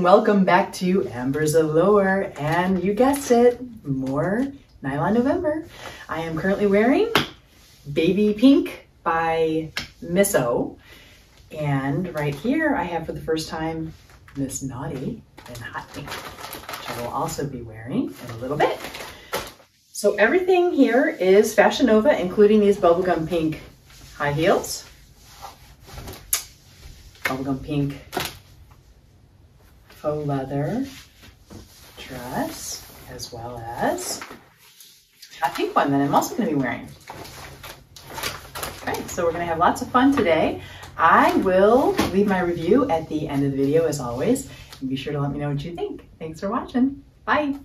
and welcome back to Amber's Allure and you guessed it, more Nylon November. I am currently wearing Baby Pink by Miss and right here I have for the first time Miss Naughty in Hot Pink which I will also be wearing in a little bit. So everything here is Fashion Nova including these bubblegum pink high heels, bubblegum pink faux leather dress, as well as a pink one that I'm also going to be wearing. Okay, so we're going to have lots of fun today. I will leave my review at the end of the video as always. And be sure to let me know what you think. Thanks for watching. Bye.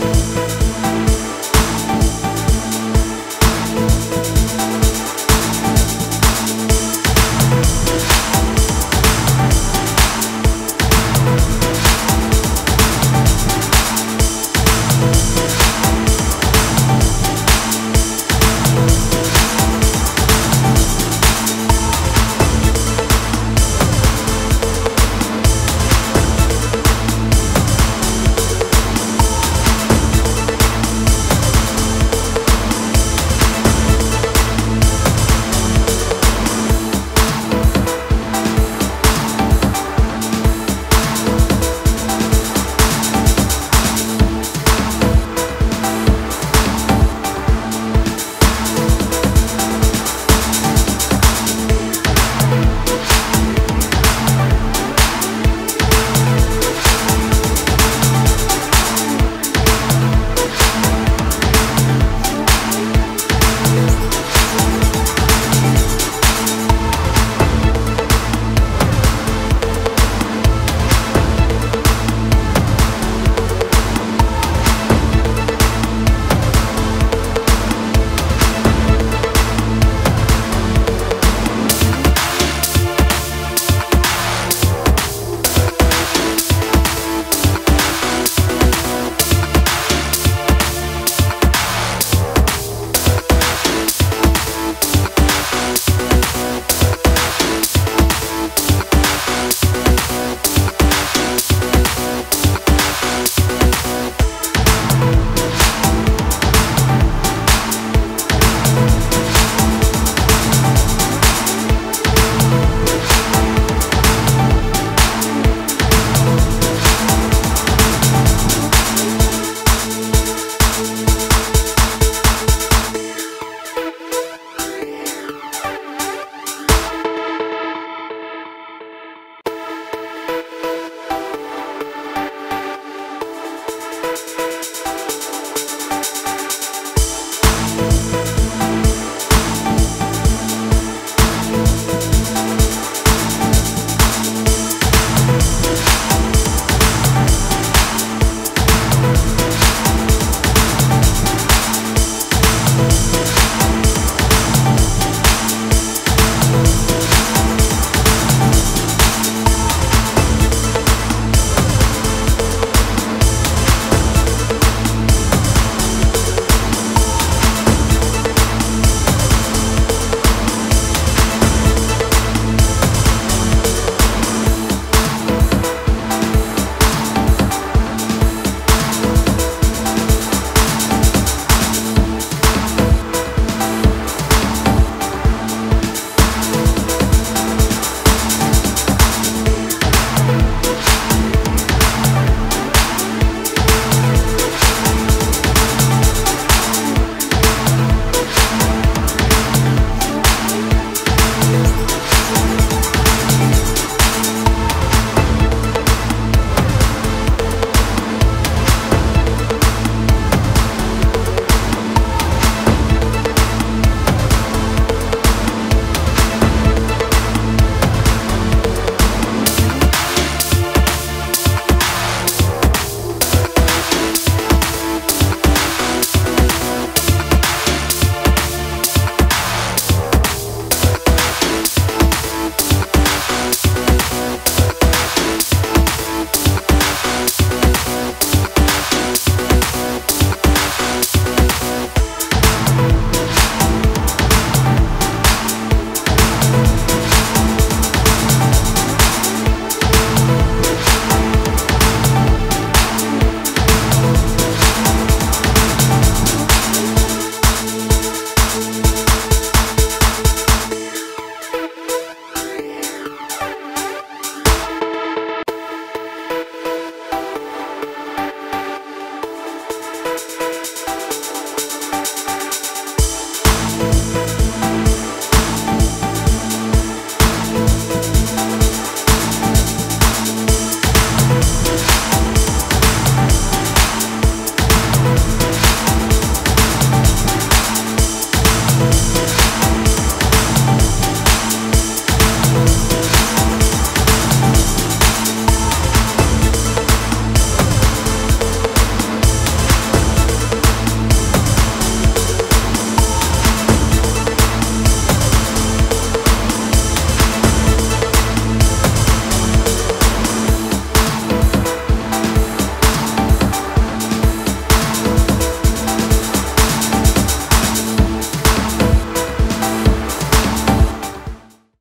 Thank